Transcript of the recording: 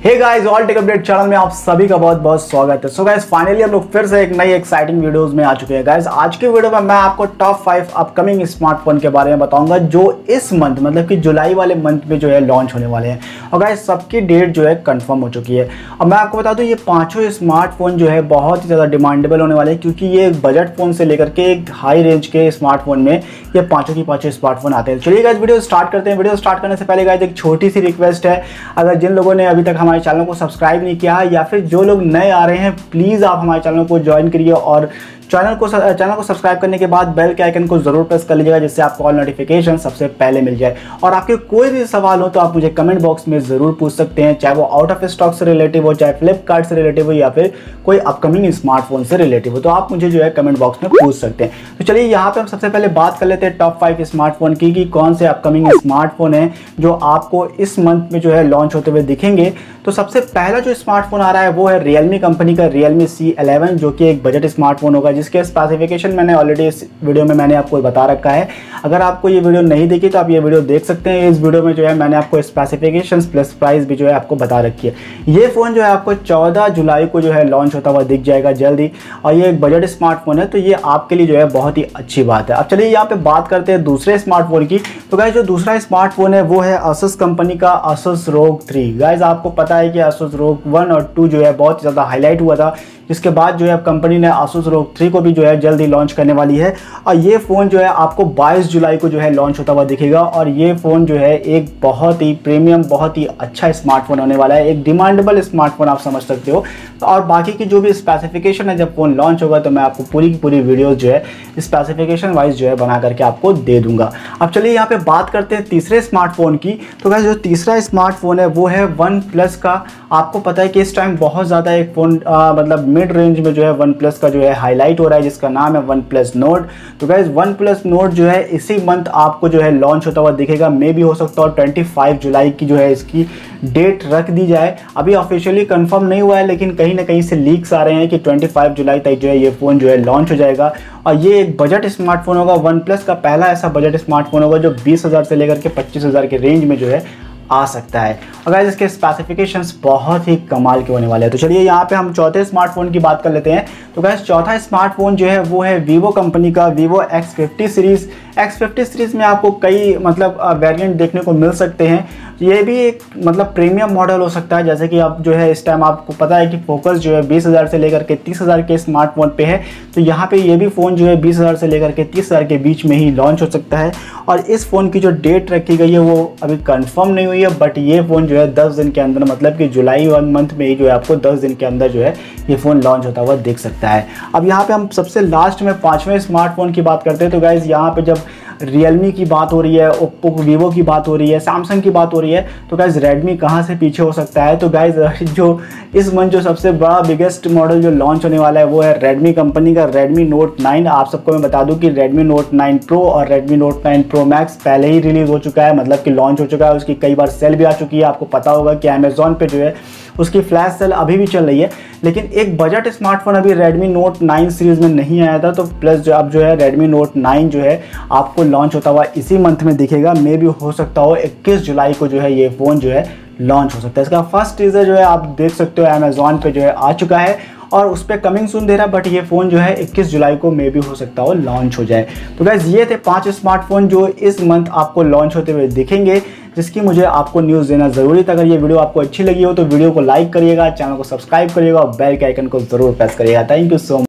Hey guys all tech update channel में आप सभी का बहुत बहुत स्वागत है। सो गाइस फाइनली हम लोग फिर से एक नई एक्साइटिंग वीडियोस में आ चुके हैं। गाइस आज के वीडियो में मैं आपको टॉप फाइव अपकमिंग स्मार्टफ़ोन के बारे में बताऊँगा, जो इस मंथ मतलब कि जुलाई वाले मंथ में जो है लॉन्च होने वाले हैं। और गाइस सबकी डेट जो है कन्फर्म हो चुकी है। और मैं आपको बता दूँ, ये पाँचों स्मार्टफ़ोन जो है बहुत ही ज़्यादा डिमांडेबल होने वाले हैं, क्योंकि ये बजट फ़ोन से लेकर के एक हाई रेंज के स्मार्टफ़ोन में ये पाँचों की पाँचों स्मार्टफ़ोन आते हैं। चलिए गाइज़ वीडियो स्टार्ट करते हैं। वीडियो स्टार्ट करने से पहले गाइस एक छोटी सी रिक्वेस्ट है। अगर जिन लोगों ने अभी तक चैनल को सब्सक्राइब नहीं किया या फिर जो लोग नए आ रहे हैं, प्लीज़ आप हमारे चैनल को ज्वाइन करिए और चैनल को चैनल को सब्सक्राइब करने के बाद बेल के आइकन को ज़रूर प्रेस कर लीजिएगा, जिससे आपको ऑल नोटिफिकेशन सबसे पहले मिल जाए। और आपके कोई भी सवाल हो तो आप मुझे कमेंट बॉक्स में ज़रूर पूछ सकते हैं, चाहे वो आउट ऑफ़ स्टॉक से रिलेटिव हो, चाहे फ्लिपकार्ट से रिलेटिव हो, या फिर कोई अपकमिंग स्मार्टफ़ोन से रिलेटिव हो तो आप मुझे जो है कमेंट बॉक्स में पूछ सकते हैं। तो चलिए, यहाँ पे हम सबसे पहले बात कर लेते हैं टॉप फाइव स्मार्टफ़ोन की, कि कौन से अपकमिंग स्मार्टफ़ोन है, जो आपको इस मंथ में जो है लॉन्च होते हुए दिखेंगे। तो सबसे पहला जो स्मार्टफ़ोन आ रहा है, वो है रियलमी कंपनी का रियलमी सी जो कि एक बजट स्मार्टफ़ोन होगा जिसके स्पेसिफिकेशन मैंने ऑलरेडी इस वीडियो में मैंने आपको बता रखा है। अगर आपको ये वीडियो नहीं देखी तो आप ये वीडियो देख सकते हैं। इस वीडियो में जो है मैंने आपको स्पेसिफिकेशन प्लस प्राइस भी जो है आपको बता रखी है। ये फ़ोन जो है आपको चौदह जुलाई को जो है लॉन्च होता हुआ दिख जाएगा जल्दी और ये एक बजट स्मार्टफ़ोन है तो ये आपके लिए जो है बहुत ही अच्छी बात है। अब चलिए यहाँ पे बात करते हैं दूसरे स्मार्टफ़ोन की। तो गाइज़ जो दूसरा स्मार्टफ़ोन है, वो है असस कंपनी का असस रोग थ्री गाइज़ आपको पता है कि असस रोग वन और टू जो है बहुत ज़्यादा हाईलाइट हुआ था। जिसके बाद जो है कंपनी ने आसूस रोग को भी जो है जल्दी लॉन्च करने वाली है। और ये फ़ोन जो है आपको 22 जुलाई को जो है लॉन्च होता हुआ दिखेगा। और ये फ़ोन जो है एक बहुत ही प्रीमियम बहुत ही अच्छा स्मार्टफ़ोन होने वाला है। एक डिमांडेबल स्मार्टफ़ोन आप समझ सकते हो। और बाकी की जो भी स्पेसिफिकेशन है, जब फ़ोन लॉन्च होगा तो मैं आपको पूरी की पूरी वीडियो जो है स्पेसिफिकेशन वाइज जो है बना करके आपको दे दूँगा। अब चलिए यहाँ पे बात करते हैं तीसरे स्मार्टफ़ोन की। तो वैसे जो तीसरा स्मार्टफ़ोन है, वो है वन प्लस का। आपको पता है कि इस टाइम बहुत ज़्यादा एक फ़ोन मतलब मिड रेंज में जो है वन प्लस का जो है हाईलाइट हो रहा है, जिसका नाम है वन प्लस नोट तो गाइज़ वन प्लस नोट जो है, इसी मंथ आपको जो है लॉन्च होता हुआ दिखेगा। मे भी हो सकता हो ट्वेंटी फाइव जुलाई की जो है इसकी डेट रख दी जाए। अभी ऑफिशियली कंफर्म नहीं हुआ है, लेकिन कहीं ना कहीं से लीक्स आ रहे हैं कि 25 जुलाई तक जो है ये फ़ोन जो है लॉन्च हो जाएगा। और ये एक बजट स्मार्टफ़ोन होगा। वन प्लस का पहला ऐसा बजट स्मार्टफ़ोन होगा जो बीस हज़ार से लेकर के पच्चीस हज़ार के रेंज में जो है आ सकता है। और अगर इसके स्पेसिफिकेशंस बहुत ही कमाल के होने वाले हैं। तो चलिए, यहाँ पे हम चौथे स्मार्टफ़ोन की बात कर लेते हैं। तो गैस चौथा स्मार्टफ़ोन जो है, वो है वीवो कंपनी का Vivo X fifty series X fifty series में आपको कई मतलब वेरिएंट देखने को मिल सकते हैं। ये भी एक मतलब प्रीमियम मॉडल हो सकता है। जैसे कि आप जो है, इस टाइम आपको पता है कि फोकस जो है बीस हज़ार से लेकर के तीस हज़ार के स्मार्टफ़ोन पे है। तो यहाँ पे ये भी फ़ोन जो है, बीस हज़ार से लेकर के तीस हज़ार के बीच में ही लॉन्च हो सकता है। और इस फ़ोन की जो डेट रखी गई है, वो अभी कंफर्म नहीं हुई है बट ये फ़ोन जो है दस दिन के अंदर मतलब कि जुलाई वन मंथ में ही जो है आपको दस दिन के अंदर जो है ये फ़ोन लॉन्च होता हुआ देख सकता है। अब यहाँ पर हम सबसे लास्ट में पाँचवें स्मार्टफ़ोन की बात करते हैं तो गाइज़ यहाँ पर जब रियलमी की बात हो रही है ओप्पो वीवो की बात हो रही है सैमसंग की बात हो रही है। तो गाइज़ रेडमी कहाँ से पीछे हो सकता है? तो गाइज़ जो इस मंथ जो सबसे बड़ा बिगेस्ट मॉडल जो लॉन्च होने वाला है, वो है रेडमी कंपनी का रेडमी नोट नाइन आप सबको मैं बता दूँ कि रेडमी नोट नाइन प्रो और Redmi Note nine Pro Max पहले ही रिलीज़ हो चुका है मतलब कि लॉन्च हो चुका है। उसकी कई बार सेल भी आ चुकी है। आपको पता होगा कि अमेजोन पे जो है, उसकी फ्लैश सेल अभी भी चल रही है। लेकिन एक बजट स्मार्टफ़ोन अभी Redmi Note 9 सीरीज़ में नहीं आया था तो प्लस जो अब जो है Redmi Note 9 जो है, आपको लॉन्च होता हुआ इसी मंथ में दिखेगा। मे भी हो सकता हो 21 जुलाई को जो है ये फ़ोन जो है लॉन्च हो सकता है। इसका फ़र्स्ट टीज़र जो है आप देख सकते हो अमेजोन पे जो है आ चुका है और उस पर कमिंग सुन दे रहा बट ये फ़ोन जो है 21 जुलाई को मे भी हो सकता हो लॉन्च हो जाए। तो गैस ये थे पाँच स्मार्टफ़ोन जो इस मंथ आपको लॉन्च होते हुए दिखेंगे, जिसकी मुझे आपको न्यूज़ देना ज़रूरी था। अगर ये वीडियो आपको अच्छी लगी हो तो वीडियो को लाइक करिएगा चैनल को सब्सक्राइब करिएगा और बेल के आइकन को ज़रूर प्रेस करिएगा। Thank you so much